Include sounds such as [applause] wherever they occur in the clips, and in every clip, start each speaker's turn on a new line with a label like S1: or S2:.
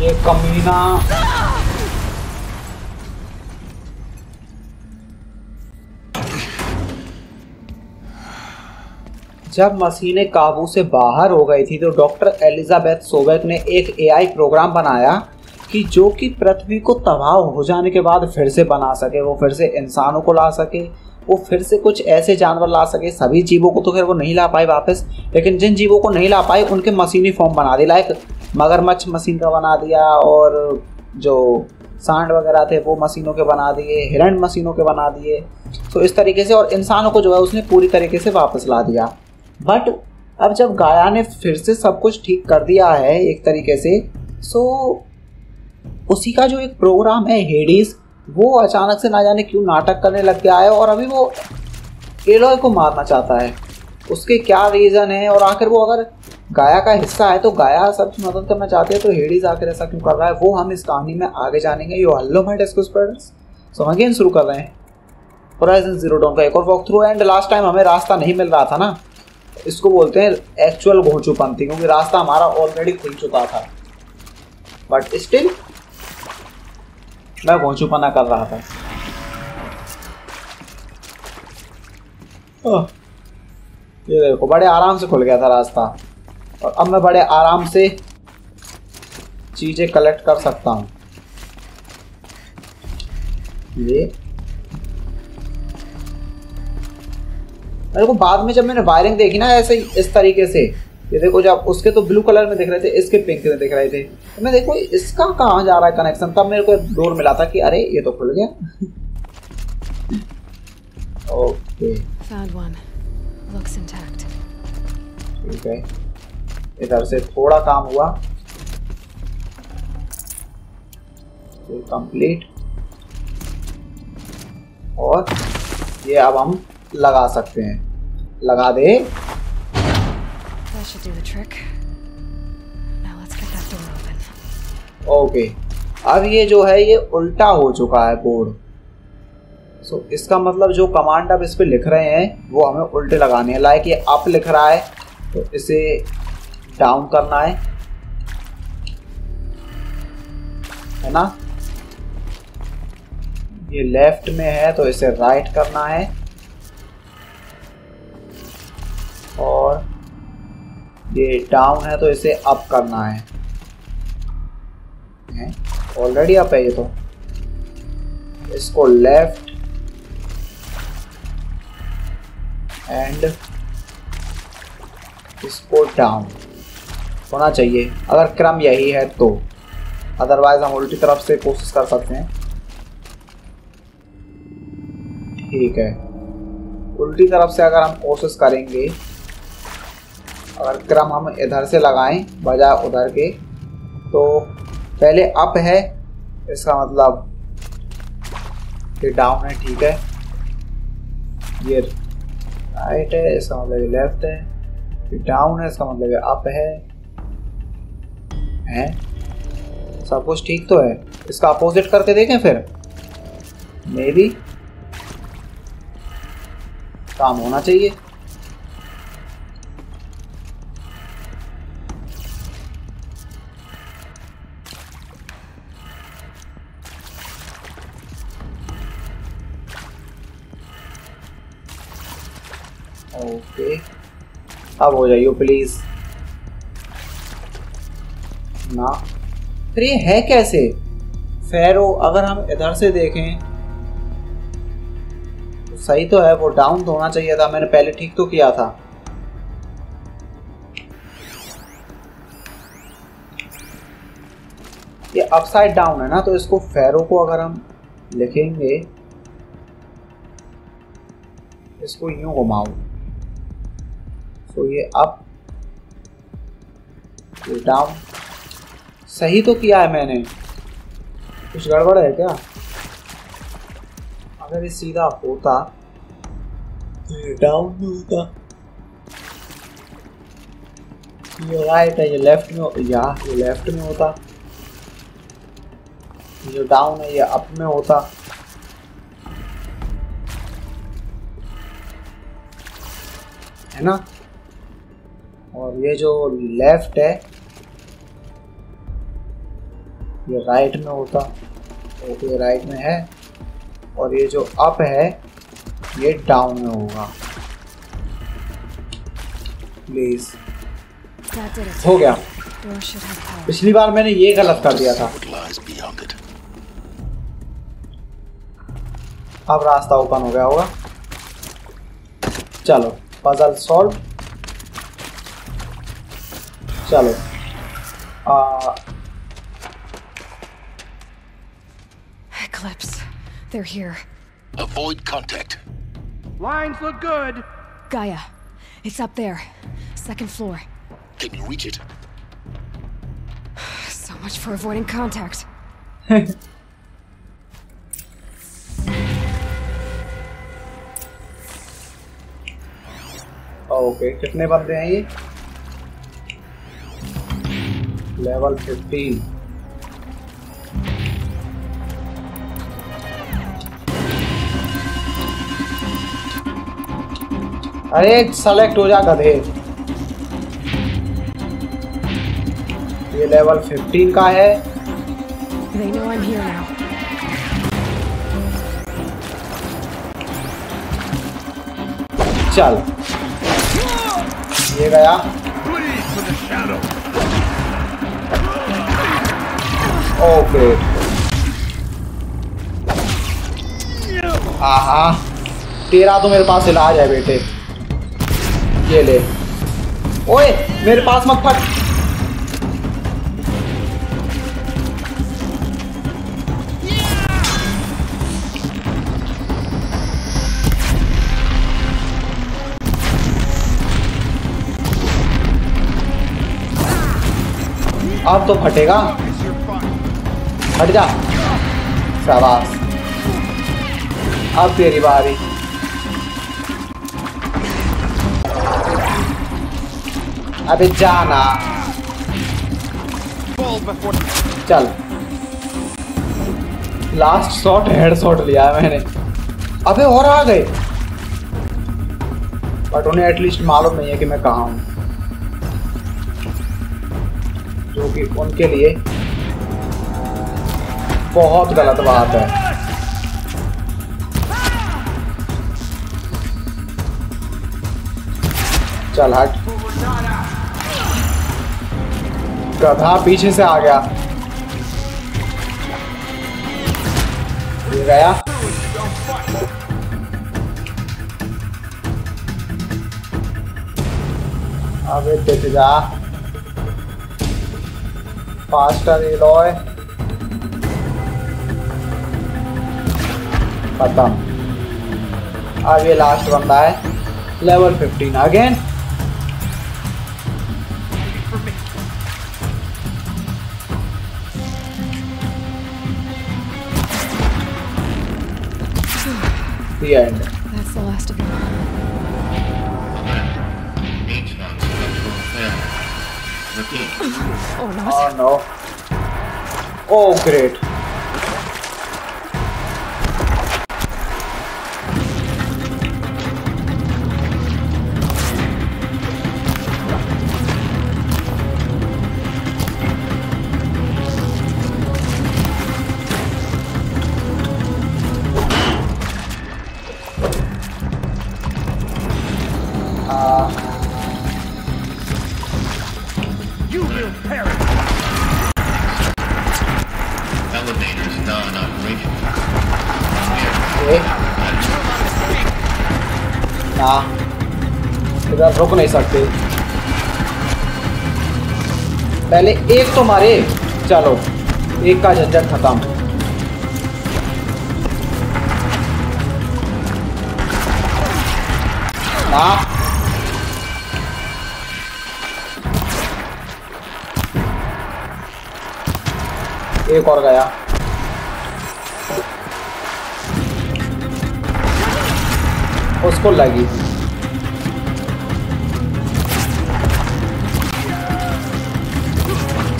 S1: ये कमीना। जब मशीनें काबू से बाहर हो गई थी तो डॉक्टर एलिजाबेथ सोबेक ने एक एआई प्रोग्राम बनाया कि जो कि पृथ्वी को तबाह हो जाने के बाद फिर से बना सके, वो फिर से इंसानों को ला सके। वो फिर से कुछ ऐसे जानवर ला सके। सभी जीवों को तो खैर वो नहीं ला पाए वापस, लेकिन जिन जीवों को नहीं ला पाए, उनके मशीनी फॉर्म बना दिया लाइक मगरमच्छ मशीन का बना दिया और जो सांड वगैरह थे, वो मशीनों के बना दिए, हिरण मशीनों के बना दिए। तो इस तरीके से और इंसानों को जो है उसने पूरी तरीके से वापस ला दिया। बट अब जब गाया ने फिर से सब कुछ ठीक कर दिया है एक तरीके से सो उसी का जो एक प्रोग्राम है हेडीज वो अचानक से ना जाने क्यों नाटक करने लग गया है और अभी वो एलोय को मारना चाहता है। उसके क्या रीज़न है और आखिर वो अगर गाया का हिस्सा है तो गाया सबकी मदद करना चाहते हैं तो हेडीज आखिर ऐसा क्यों कर रहा है? वो हम इस कहानी में आगे जानेंगे। यो हल्लो माई डेस्को स्पर्स सो अगेन शुरू कर रहे हैं। होराइजन ज़ीरो डॉन का एक और walk through and last time हमें रास्ता नहीं मिल रहा था ना? इसको बोलते हैं एक्चुअल घोचूपंथी क्योंकि रास्ता हमारा ऑलरेडी खुल चुका था। बट स्टिल मैं घोचूपना कर रहा था। ये देखो, बड़े आराम से खुल गया था रास्ता। और अब मैं बड़े आराम से चीज़ें कलेक्ट कर सकता हूँ। ये। मेरे को बाद में जब मैंने वायरिंग देखी ना ऐसे इस तरीके से ये देखो जब उसके तो ब्लू कलर में दिख रहे थे इसके पिंक में दिख रहे थे। तो मैं देखो इसका कहाँ जा रहा है कनेक्शन तब मेरे को डोर मिला था कि अरे ये तो खुल गया। ओके. ठीक है। इधर से थोड़ा काम हुआ। कंप्लीट और ये अब हम लगा सकते हैं। लगा दे।
S2: Should do the trick. Now let's get that door open.
S1: Okay अब ये जो है ये उल्टा हो चुका है बोर्ड सो so, इसका मतलब जो कमांड अब इस पे लिख रहे हैं वो हमें उल्टे लगाने हैं। लाइक ये अप लिख रहा है तो इसे डाउन करना है। है ना? ये लेफ़्ट में है तो इसे राइट करना है। ये डाउन है तो इसे अप करना है। ऑलरेडी अप है ये तो। इसको लेफ़्ट एंड इसको डाउन होना चाहिए। अगर क्रम यही है तो। अदरवाइज़ हम उल्टी तरफ़ से कोशिश कर सकते हैं। ठीक है। उल्टी तरफ़ से अगर हम कोशिश करेंगे अगर क्रम हम इधर से लगाएँ बजाय उधर के। तो पहले अप है, इसका मतलब ये डाउन है, ठीक है। ये राइट है, इसका मतलब ये लेफ़्ट है। ये डाउन है, इसका मतलब ये अप है। हैं? सब कुछ ठीक तो है? इसका अपोजिट करके देखें फिर। मे बी काम होना चाहिए। अब हो जाइयो प्लीज़ ना। फिर ये है कैसे? फेरो अगर हम इधर से देखें तो सही तो है, वो डाउन तो होना चाहिए था, मैंने पहले ठीक तो किया था। ये अपसाइड डाउन है ना तो इसको फेरो को अगर हम लिखेंगे, इसको यूँ घुमाओ तो ये अप ये डाउन सही तो किया है मैंने। कुछ गड़बड़ है क्या? अगर ये सीधा होता तो ये डाउन में होता। ये राइट है, ये लेफ़्ट में या, ये लेफ़्ट में होता। जो डाउन है, ये अप में होता। है ना? और ये जो लेफ़्ट है, ये राइट में होता ओके राइट में है, और ये जो अप है, ये डाउन में होगा प्लीज़. हो गया. पिछली बार मैंने ये गलत कर दिया था? अब रास्ता ओपन हो गया होगा चलो पजल सॉल्व चलो आ,
S2: Eclipse. They're here.
S3: Avoid contact.
S4: Lines look good.
S2: Gaia. It's up there. Second floor.
S3: Can you reach it? [sighs]
S2: So much for avoiding contact. [laughs]
S1: Okay कितने बंदे हैं ये level 15 अरे सेलेक्ट हो जा गधे ये लेवल 15 का है।
S2: They know I'm here now.
S1: चल। ये गया। ओके आहा तेरा तो मेरे पास इलाज है, बेटे। ये ले। ओए, मेरे पास मत फट। अब तो फटेगा. हट जा। शाबाश। अब तेरी बारी। अबे जाना चल। लास्ट शॉट हेड शॉट लिया मैंने। अबे और आ गए। बट उन्हें एटलीस्ट मालूम नहीं है कि मैं कहाँ हूँ। जो कि उनके लिए बहुत गलत बात है। चल, हट। गधा पीछे से आ गया। गया। अबे जा। फास्टर एलॉय खत्म। अब लास्ट बंदा है level 15 again Oh, no. oh great. रुक नहीं सकते। पहले एक तो मारे, चलो, एक का झंझट खत्म। ना एक और गया। उसको लगी।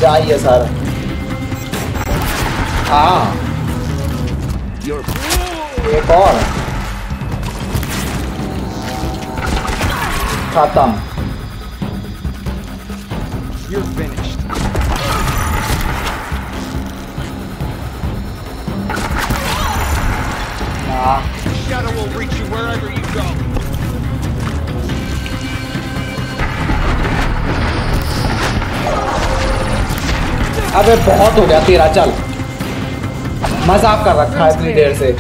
S1: जाइए सर? हाँ। एक और। खत्म। अबे बहुत हो गया तेरा चल। मज़ाक कर रखा है इतनी देर से।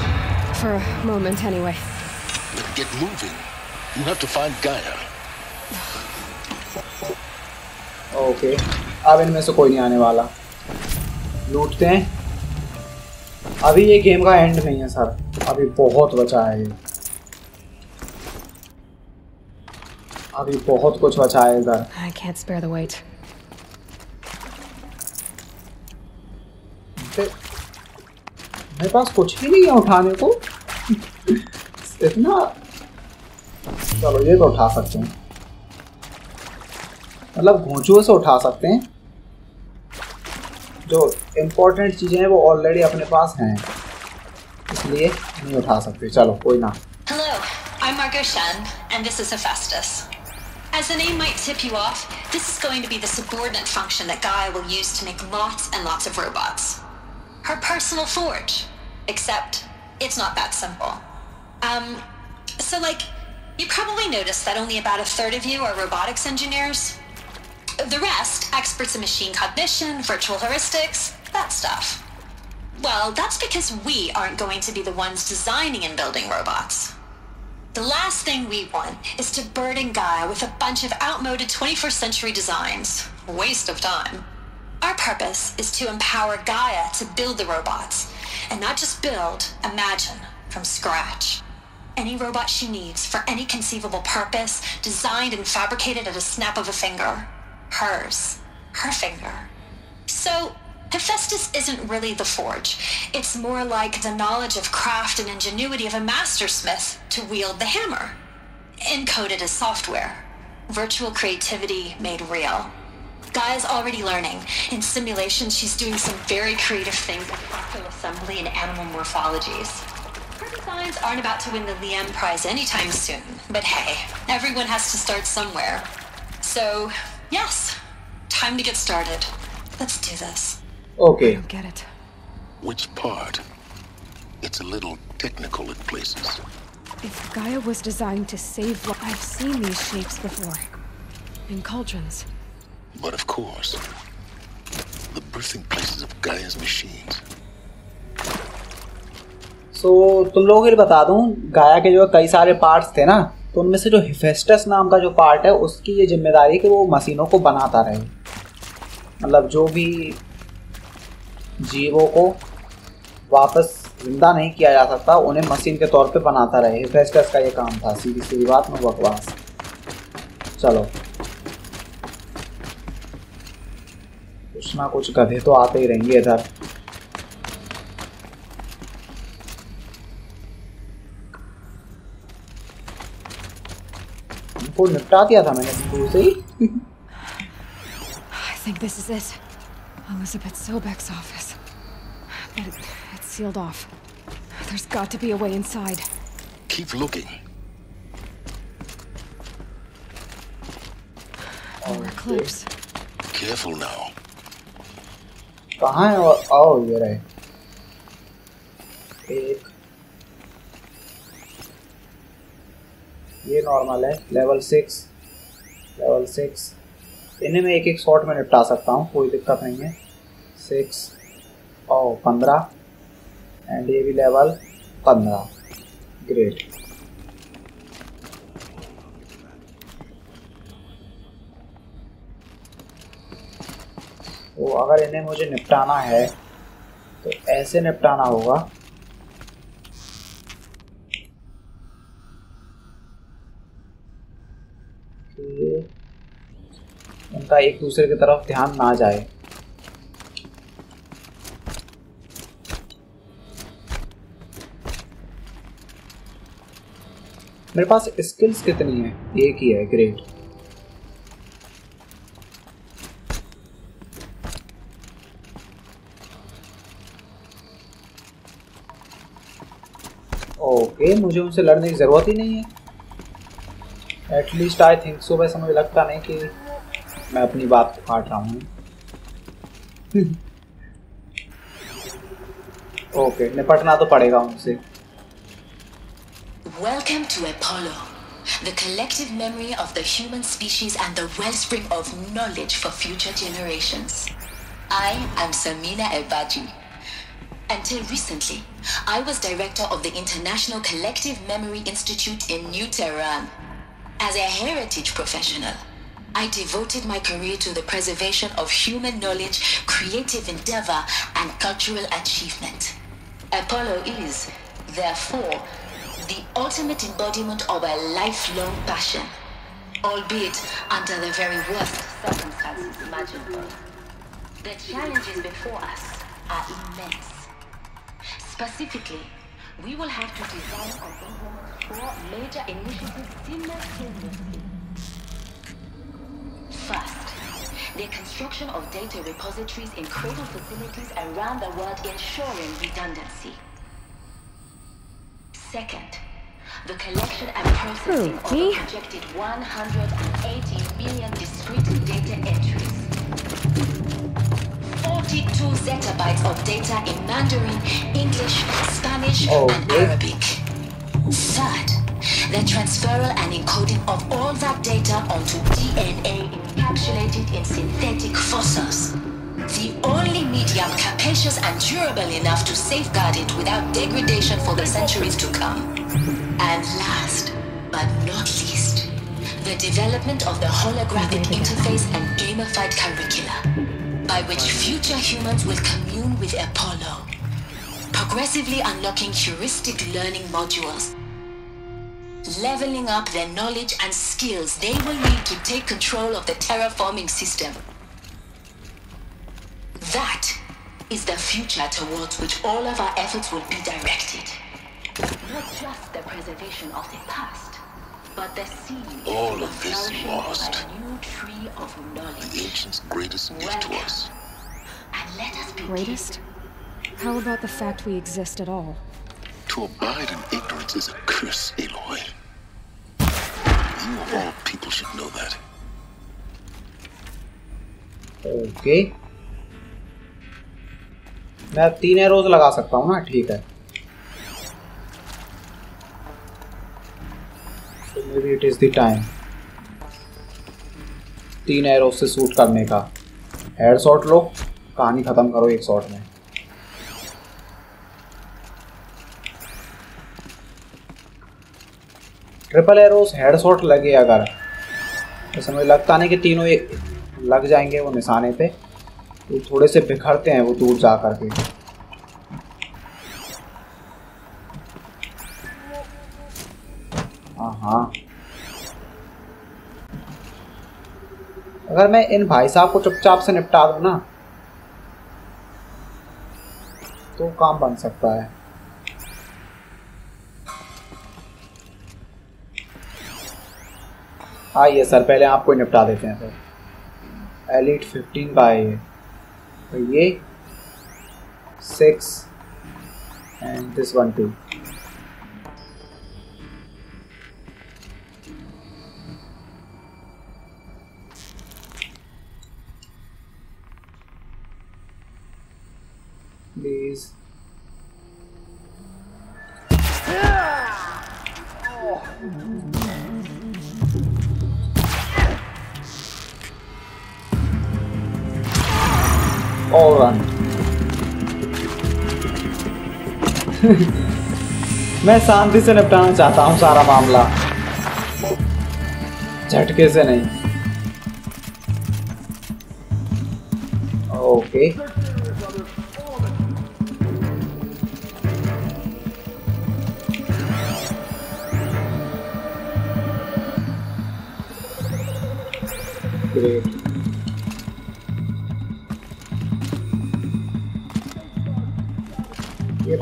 S2: For a moment, anyway.
S3: Then get moving. You have to find Gaia.
S1: Okay अब इनमें से कोई नहीं आने वाला। लूटते हैं। अभी ये गेम का एंड नहीं है सर अभी बहुत बचा है ये। अभी बहुत कुछ बचा है इधर।
S2: I can't spare the weight.
S1: पे- मेरे पास कुछ भी नहीं है उठाने को इतना चलो ये तो उठा सकते हैं मतलब घोंचुओं से उठा सकते हैं जो इम्पोर्टेंट चीज़ें हैं वो ऑलरेडी अपने पास हैं इसलिए नहीं उठा सकते चलो कोई ना
S5: Hello, I'm Margot Shen, and this is Hephaestus. As the name might tip you off, this is going to be the subordinate function that Gaia will use to make lots and lots of robots. Her personal forge. Except, it's not that simple. Um, so like, you probably noticed that only about a third of you are robotics engineers. The rest, experts in machine cognition, virtual heuristics, that stuff. Well, that's because we aren't going to be the ones designing and building robots. The last thing we want is to burden Gaia with a bunch of outmoded 21st century designs. Waste of time. Our purpose is to empower Gaia to build the robots, and not just build, imagine from scratch. Any robot she needs for any conceivable purpose, designed and fabricated at a snap of a finger. Hers. Her finger. So, Hephaestus isn't really the forge. It's more like the knowledge of craft and ingenuity of a mastersmith to wield the hammer. Encoded as software. Virtual creativity made real. Gaia's already learning. In simulations, she's doing some very creative things like fractal assembly and animal morphologies. Her designs aren't about to win the Liam Prize anytime soon, but hey, everyone has to start somewhere. So, yes, time to get started. Let's do this.
S1: Okay.
S2: I don't get it.
S3: Which part? It's a little technical in places.
S2: If Gaia was designed to save life, I've seen these shapes before. In cauldrons.
S3: But of course, the birthing places of Gaia's machines.
S1: सो तुम लोगों के लिए बता दूँ गाया के जो कई सारे पार्ट्स थे ना तो उनमें से जो हिफेस्टस नाम का जो पार्ट है उसकी ये ज़िम्मेदारी कि वो मशीनों को बनाता रहे। मतलब जो भी जीवों को वापस ज़िंदा नहीं किया जा सकता उन्हें मशीन के तौर पे बनाता रहे। हिफेस्टस का ये काम था सीधी सीधी बात में बकवास। चलो। कुछ ना कुछ गधे तो आते ही रहेंगे इधर इनको निपटा दिया था मैंने दूर से ही
S2: I think this is it. Elizabeth Sobek's office. But it, it's sealed off. There's got to be a way inside.
S3: Keep looking.
S2: More clips.
S3: Careful now.
S1: कहाँ है और आओ, ये रहे। एक। ये नॉर्मल है लेवल सिक्स लेवल सिक्स इन्हें मैं एक एक शॉट में निपटा सकता हूँ, कोई दिक्कत नहीं है। सिक्स ओ पंद्रह। एंड ये भी लेवल पंद्रह। ग्रेट तो अगर इन्हें मुझे निपटाना है तो ऐसे निपटाना होगा। कि उनका एक दूसरे की तरफ़ ध्यान ना जाए। मेरे पास स्किल्स कितनी है? एक ही है ग्रेट ओके मुझे उनसे लड़ने की ज़रूरत ही नहीं है एटलीस्ट आई थिंक सो वैसे मुझे लगता नहीं कि मैं अपनी बात काट रहा हूँ ओके निपटना तो पड़ेगा उनसे
S6: Welcome to Apollo, the collective memory of the human species and the wellspring of knowledge for future generations. I am Samina Elbaji. Until recently, I was director of the International Collective Memory Institute in New Tehran. As a heritage professional, I devoted my career to the preservation of human knowledge, creative endeavor, and cultural achievement. Apollo is, therefore, the ultimate embodiment of a lifelong passion, albeit under the very worst circumstances imaginable. The challenges before us are immense. Specifically, we will have to design and implement four major initiatives simultaneously. First, the construction of data repositories in cradle facilities around the world ensuring redundancy. Second, the collection and processing of
S2: Okay.
S6: a projected 180 million discrete data entries. 42 zettabytes of data in Mandarin, English, Spanish, and
S1: Okay.
S6: Arabic. Third, the transferal and encoding of all that data onto DNA encapsulated in synthetic fossils. The only medium capacious and durable enough to safeguard it without degradation for the centuries to come. And last, but not least, the development of the holographic interface and gamified curricula, by which future humans will commune with Apollo, progressively unlocking heuristic learning modules leveling up their knowledge and skills they will need to take control of the terraforming system. That is the future towards which all of our efforts will be directed. Not just the preservation of the past, but the seed
S3: All of
S6: of
S3: this
S6: flourishing
S3: lost.
S6: of a new tree of
S3: The
S6: knowledge.
S3: ancient's greatest gift to us.
S6: And let us begin.
S2: Greatest? How about the fact we exist at all?
S3: To abide in ignorance is a curse, Aloy. You of all people should know that.
S1: Okay मैं तीन arrows लगा सकता हूँ ना ठीक है time तीन arrow से शूट करने का। हेड शॉट लो। कहानी खत्म करो एक शॉट में। ट्रिपल एरोस हेड शॉट लगे अगर। तो मुझे लगता नहीं कि तीनों एक लग जाएँगे वो निशाने पे। तो थोड़े से बिखरते हैं, वो दूर जा करके हाँ हाँ अगर मैं इन भाई साहब को चुपचाप से निपटा दूँ ना तो काम बन सकता है। आइए सर, पहले आपको निपटा देते हैं फिर एलिट फिफ्टीन का है ये तो ये six and this one too please all run. [laughs] मैं शांति से निपटाना चाहता हूँ सारा मामला। झटके से नहीं।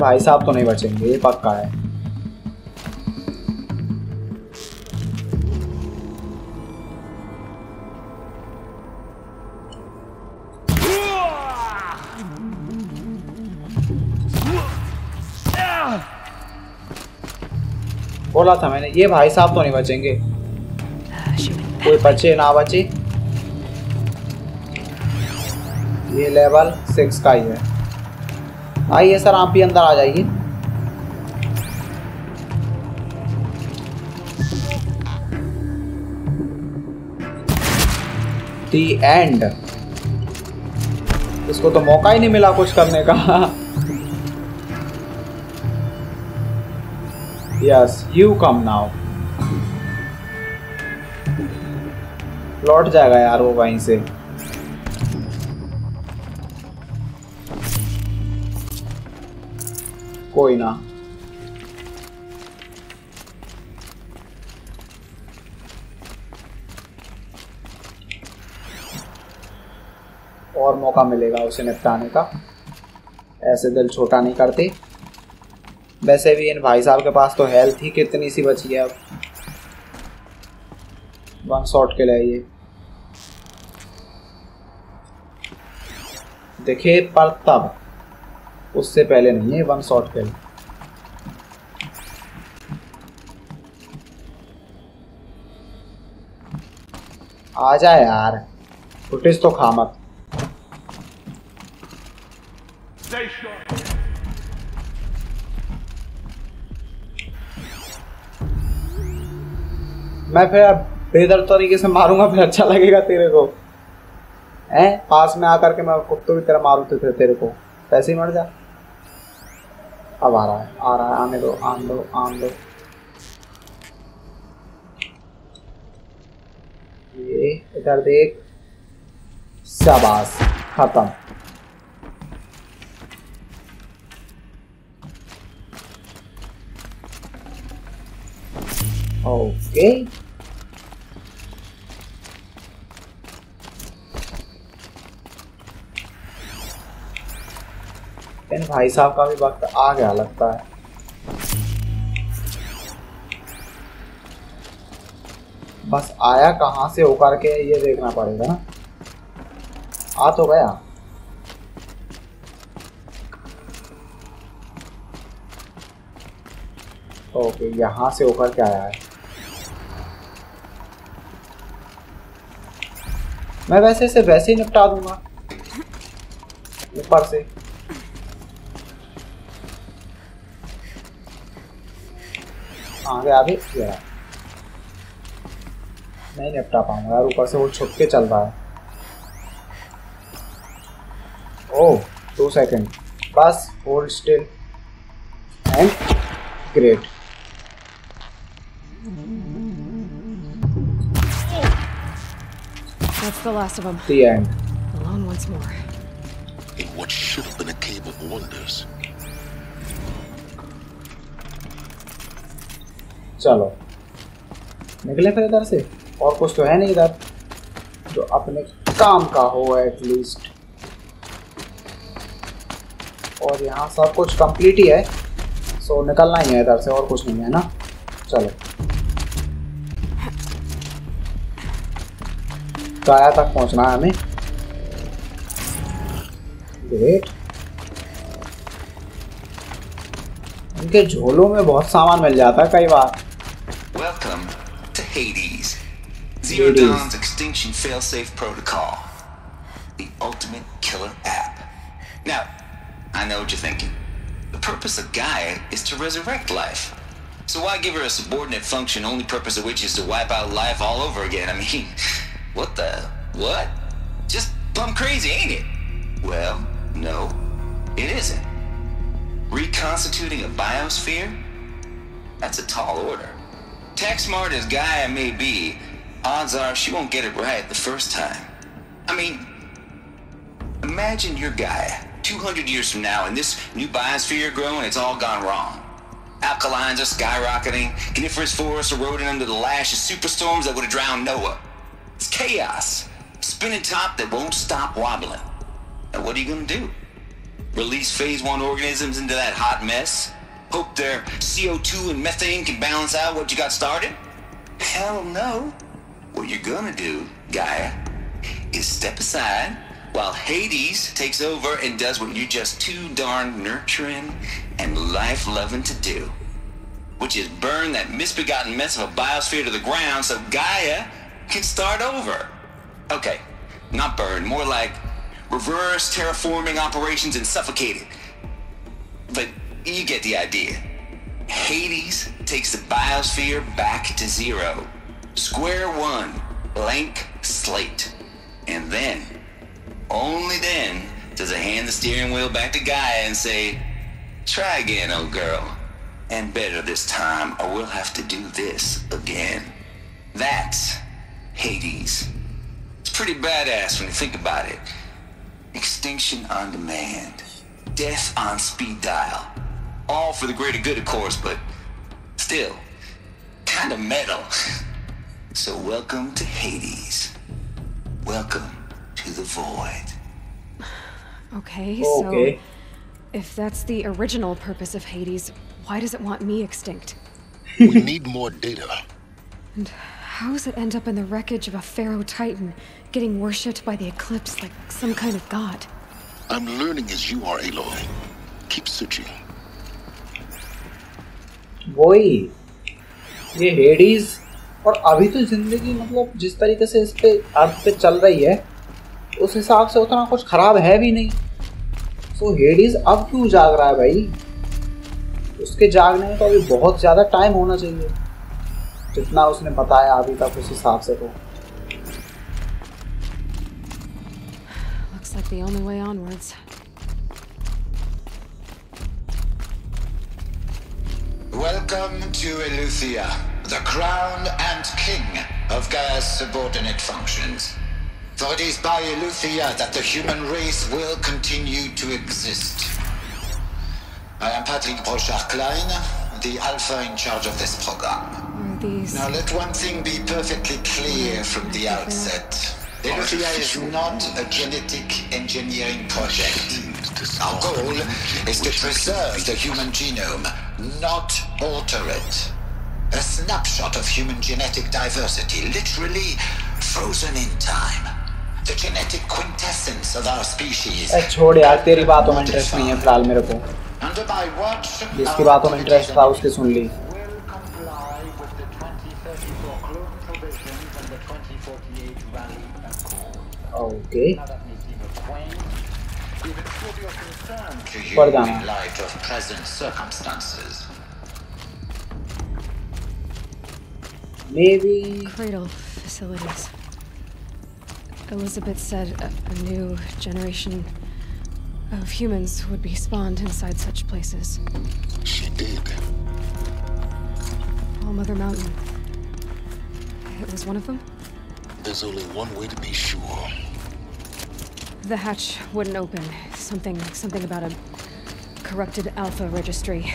S1: भाई साहब तो नहीं बचेंगे, ये पक्का है। बोला था मैंने, ये भाई साहब तो नहीं बचेंगे। कोई बचे, ना बचे। ये लेवल सिक्स का ही है। आइए सर, आप भी अंदर आ जाइए। दी एंड इसको तो मौका ही नहीं मिला कुछ करने का। यस यू कम नाउ लौट जाएगा यार वो वहीं से। कोई ना और मौका मिलेगा उसे निपटाने का। ऐसे दिल छोटा नहीं करते। वैसे भी इन भाई साहब के पास तो हेल्थ ही कितनी सी बची है अब। वन शॉट के लिए ये। देखे पर तब उससे पहले नहीं है वन शॉट के लिए आ जा यार। फुटेज तो खा मत। मैं फिर अब बेहतर तरीके से मारूँगा, फिर अच्छा लगेगा तेरे को। हैं? पास में आकर के मैं कुत्तों की तरह मारू तो फिर तेरे को। पैसे ही मर जा। अब आ रहा है, आ रहा है, आने दो, आन दो आन दो। ये इधर देख, शाबाश, खत्म। ओके। इन भाई साहब का भी वक्त आ गया, लगता है। बस आया कहाँ से होकर के ये देखना पड़ेगा ना? आ तो गया। ओके, यहाँ से होकर के आया है। मैं वैसे से वैसे ही निपटा दूँगा। ऊपर से। आगे आगे ये रहा नहीं निपटा पाऊँगा यार ऊपर से वो छुप के चल रहा है ओह दो सेकंड बस hold still and great
S2: That's the last of them.
S1: The end
S2: Alone once more.
S3: In what should have been a cave of wonders.
S1: चलो। निकले फिर इधर से? और कुछ तो है नहीं इधर। जो अपने काम का हो एटलीस्ट और यहाँ सब कुछ कंप्लीट ही है। सो निकलना ही है इधर से और कुछ नहीं है ना? चलो। गाया तक पहुँचना है हमें। ग्रेट इनके झोलों में बहुत सामान मिल जाता है कई बार।
S7: Hades. Zero
S1: Hades.
S7: Dawn's extinction failsafe protocol. The ultimate killer app. Now, I know what you're thinking. The purpose of Gaia is to resurrect life. So why give her a subordinate function, only purpose of which is to wipe out life all over again? I mean, [laughs] what the? What? Just plumb crazy, ain't it? Well, no, it isn't. Reconstituting a biosphere? That's a tall order. Tech smart as Gaia may be, odds are she won't get it right the first time. I mean, imagine your Gaia 200 years from now and this new biosphere growing, it's all gone wrong. Alkalines are skyrocketing, coniferous forests eroding under the lash of superstorms that would have drowned Noah. It's chaos. Spinning top that won't stop wobbling. Now what are you gonna do? Release phase one organisms into that hot mess? Hope their CO2 and methane can balance out what you got started? Hell no. What you're gonna do, Gaia, is step aside while Hades takes over and does what you're just too darn nurturing and life loving to do. Which is burn that misbegotten mess of a biosphere to the ground so Gaia can start over. Okay, not burn, more like reverse terraforming operations, and suffocate it. But you get the idea. Hades takes the biosphere back to zero. Square one, blank slate. And then, only then, does it hand the steering wheel back to Gaia and say, Try again, old girl. And better this time, or we'll have to do this again. That's Hades. It's pretty badass when you think about it. Extinction on demand. Death on speed dial. All for the greater good, of course, but still, kind of metal. [laughs] So welcome to Hades. Welcome to the void.
S2: Okay, oh,
S1: Okay.
S2: so if that's the original purpose of Hades, why does it want me extinct?
S3: we [laughs] need more data.
S2: And how does it end up in the wreckage of a Pharaoh Titan, getting worshipped by the Eclipse like some kind of god?
S3: I'm learning as you are, Aloy. Keep searching.
S1: वही। ये Hades और अभी तो ज़िंदगी मतलब जिस तरीके से इस पे अर्थ पे चल रही है, उस हिसाब से उतना कुछ खराब है भी नहीं। सो हेडीज अब क्यों जाग रहा है भाई? उसके जागने में तो अभी बहुत ज़्यादा टाइम होना चाहिए, जितना उसने बताया अभी तक उस हिसाब से तो।
S2: Looks like the only way onwards.
S8: Welcome to Eleuthia, the crown and king of Gaia's subordinate functions. For it is by Eleuthia that the human race will continue to exist. I am Patrick Brochard-Klein, the alpha in charge of this program.
S2: Mm, these.
S8: Now let one thing be perfectly clear from the outset. Eleuthia is not a genetic engineering project. Our goal is to preserve the human genome, not alter it. A snapshot of human genetic diversity, literally frozen in time. The genetic quintessence of our species.
S1: ए, छोड़ यार तेरी बातों में interest नहीं है फिलहाल मेरे को
S8: Under my watch,
S1: जिसकी
S8: our
S1: बातों में इंटरेस्ट था उसकी सुन ली
S9: will comply
S8: after you in light of present circumstances.
S1: Maybe.
S2: Cradle facilities. Elizabeth said a, a new generation of humans would be spawned inside such places.
S3: She did.
S2: All Mother Mountain. It was one of them?
S3: There's only one way to be sure.
S2: The hatch wouldn't open. Something, something about a corrupted alpha registry.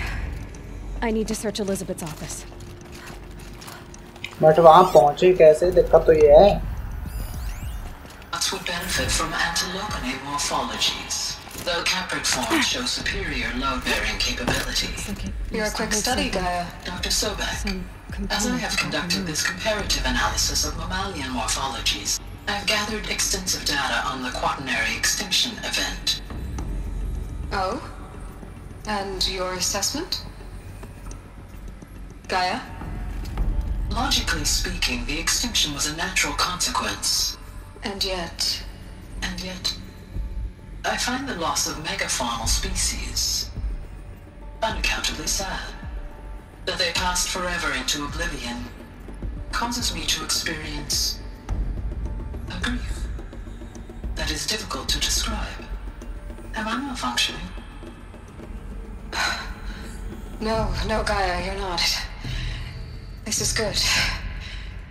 S2: I need to search Elizabeth's office.
S1: But वहां पहुंचे कैसे दिक्कत तो ये है
S10: Bots would benefit from antilopine morphologies, though Capric forms show superior load-bearing capability.
S2: Like it
S6: You're a
S2: used to
S6: quick
S2: hold
S6: study,
S2: something-
S6: Gaia.
S10: Dr. Sobek,
S2: Some
S10: as I
S2: component
S10: have
S2: got
S10: conducted
S2: removed.
S10: this comparative analysis of mammalian morphologies, I have gathered extensive data on the quaternary extinction event.
S6: Oh? And your assessment? Gaia?
S10: Logically speaking, the extinction was a natural consequence.
S6: And yet.
S10: And yet, I find the loss of megafaunal species unaccountably sad. That they passed forever into oblivion causes me to experience a grief that is difficult to describe. Am I malfunctioning? [sighs]
S6: No, no, Gaia, you're not. This is good.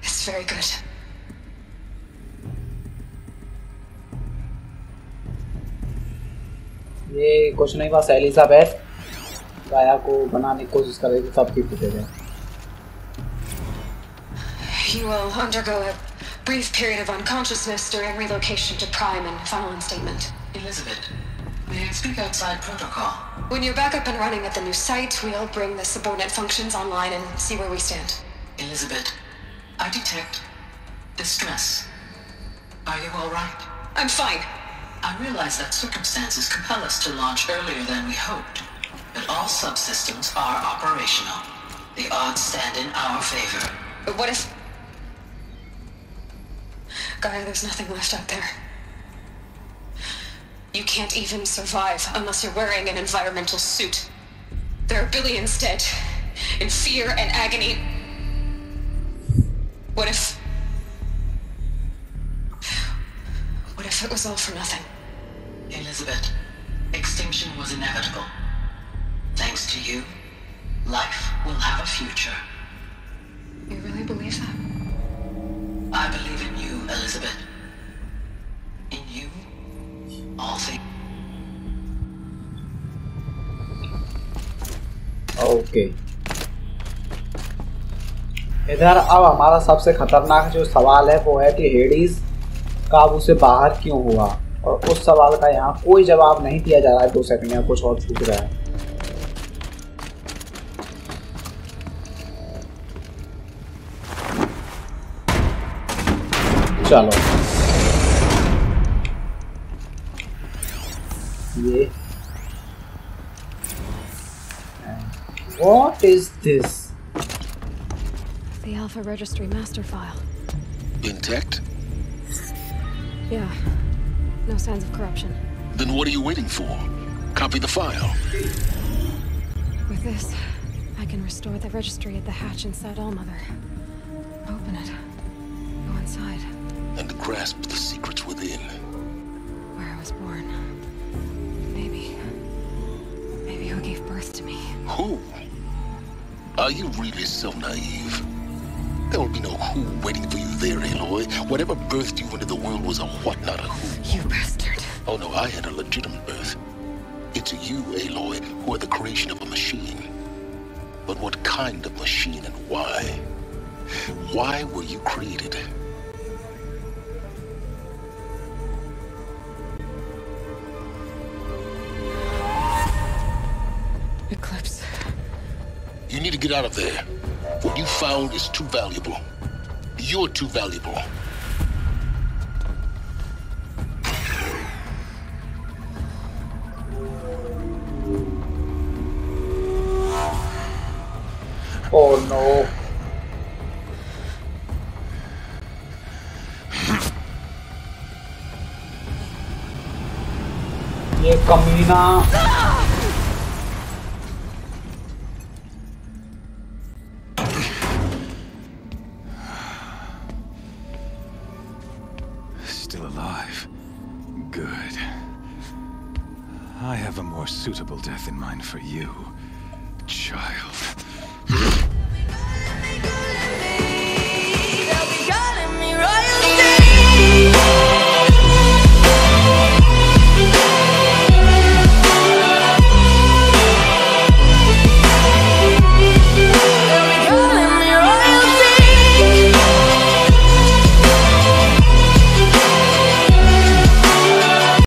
S6: It's very good.
S1: ये कुछ नहीं बस Elizabeth गाया को बनाने की कोशिश कर रही थी सबकी फुटेज है
S6: You will undergo a brief period of unconsciousness during relocation to Prime and final instatement.
S10: Elizabeth, may I speak outside protocol?
S6: When you're back up and running at the new site, we'll bring the subordinate functions online and see where we stand.
S10: Elizabeth, I detect distress. Are you all right?
S6: I'm fine.
S10: I realize that circumstances compel us to launch earlier than we hoped, but all subsystems are operational. The odds stand in our favor.
S6: But what if. Gaia, there's nothing left out there.
S2: You can't even survive unless you're wearing an environmental suit. There are billions dead, in fear and agony. What if. What if it was all for nothing?
S10: Elizabeth, extinction was inevitable. Thanks to you, life will have a future.
S2: You really believe that?
S10: I believe in you, Elizabeth. In you, all things.
S1: Okay इधर अब हमारा सबसे खतरनाक जो सवाल है वो है कि हेडीज काबू से बाहर क्यों हुआ और उस सवाल का यहाँ कोई जवाब नहीं दिया जा रहा है दो सेकंड में कुछ और छूट रहा है चलो ये What is this?
S2: The Alpha Registry master file.
S3: Intact?
S2: Yeah. No signs of corruption.
S3: Then what are you waiting for? Copy the file.
S2: With this, I can restore the registry at the hatch inside Allmother. Open it. Go inside.
S3: Grasp the secrets within.
S2: Where I was born. Maybe. Maybe who gave birth to me.
S3: Who? Are you really so naive? There will be no who waiting for you there, Aloy. Whatever birthed you into the world was a what, not a who.
S2: You bastard.
S3: Oh no, I had a legitimate birth. It's you, Aloy, who are the creation of a machine. But what kind of machine and why? Why were you created? to get out of there. What you found is too valuable. You're too valuable.
S1: Oh no. ये कमीना